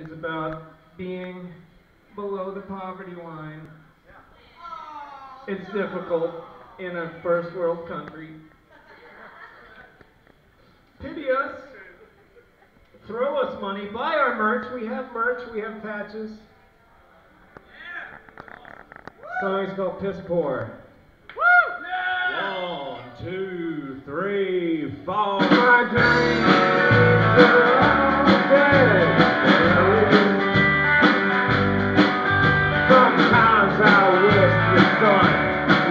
is about being below the poverty line. It's difficult in a first world country. Pity us. Throw us money. Buy our merch. We have merch. We have patches. Song's called Piss Poor. One, two, three, four. My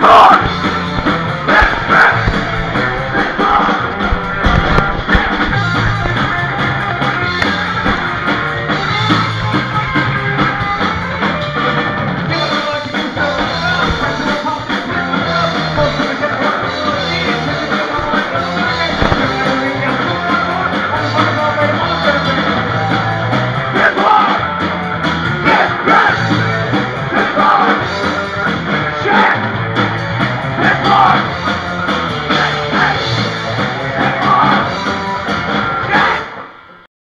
God